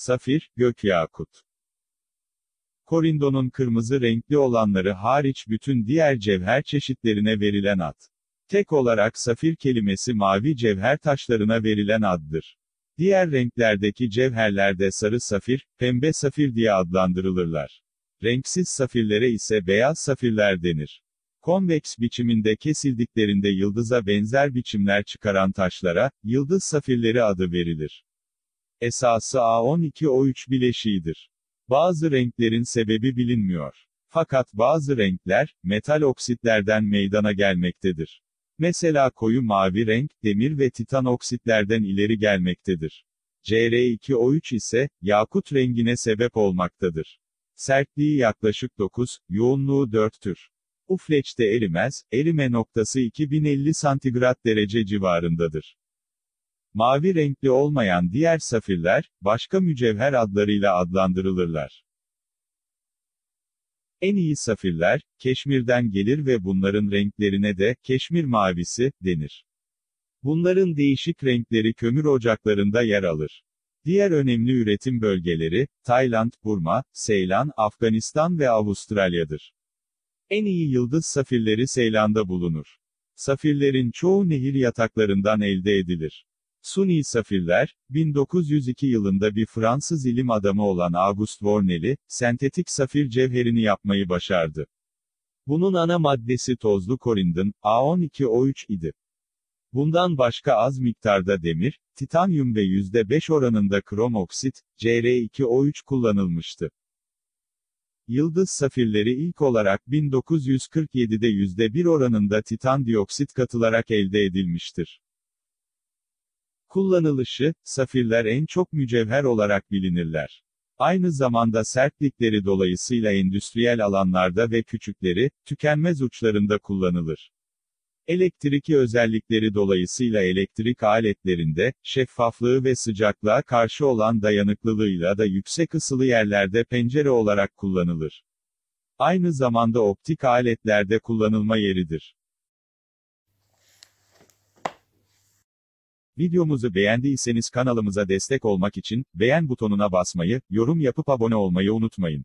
Safir, gök yakut. Korindonun kırmızı renkli olanları hariç bütün diğer cevher çeşitlerine verilen ad. Tek olarak safir kelimesi mavi cevher taşlarına verilen addır. Diğer renklerdeki cevherlerde sarı safir, pembe safir diye adlandırılırlar. Renksiz safirlere ise beyaz safirler denir. Konveks biçiminde kesildiklerinde yıldıza benzer biçimler çıkaran taşlara, yıldız safirleri adı verilir. Esası A12O3 bileşiğidir. Bazı renklerin sebebi bilinmiyor. Fakat bazı renkler, metal oksitlerden meydana gelmektedir. Mesela koyu mavi renk, demir ve titan oksitlerden ileri gelmektedir. Cr2O3 ise, yakut rengine sebep olmaktadır. Sertliği yaklaşık 9, yoğunluğu 4'tür. Ufleçte erimez, erime noktası 2050 santigrat derece civarındadır. Mavi renkli olmayan diğer safirler, başka mücevher adlarıyla adlandırılırlar. En iyi safirler, keşmirden gelir ve bunların renklerine de, keşmir mavisi, denir. Bunların değişik renkleri kömür ocaklarında yer alır. Diğer önemli üretim bölgeleri, Tayland, Burma, Seylan, Afganistan ve Avustralya'dır. En iyi yıldız safirleri Seylan'da bulunur. Safirlerin çoğu nehir yataklarından elde edilir. Suni safirler, 1902 yılında bir Fransız ilim adamı olan Auguste Vornel'i, sentetik safir cevherini yapmayı başardı. Bunun ana maddesi tozlu korindon, A12O3 idi. Bundan başka az miktarda demir, titanyum ve %5 oranında krom oksit, Cr2O3 kullanılmıştı. Yıldız safirleri ilk olarak 1947'de %1 oranında titan dioksit katılarak elde edilmiştir. Kullanılışı, safirler en çok mücevher olarak bilinirler. Aynı zamanda sertlikleri dolayısıyla endüstriyel alanlarda ve küçükleri, tükenmez uçlarında kullanılır. Elektriki özellikleri dolayısıyla elektrik aletlerinde, şeffaflığı ve sıcaklığa karşı olan dayanıklılığıyla da yüksek ısılı yerlerde pencere olarak kullanılır. Aynı zamanda optik aletlerde kullanılma yeridir. Videomuzu beğendiyseniz kanalımıza destek olmak için, beğen butonuna basmayı, yorum yapıp abone olmayı unutmayın.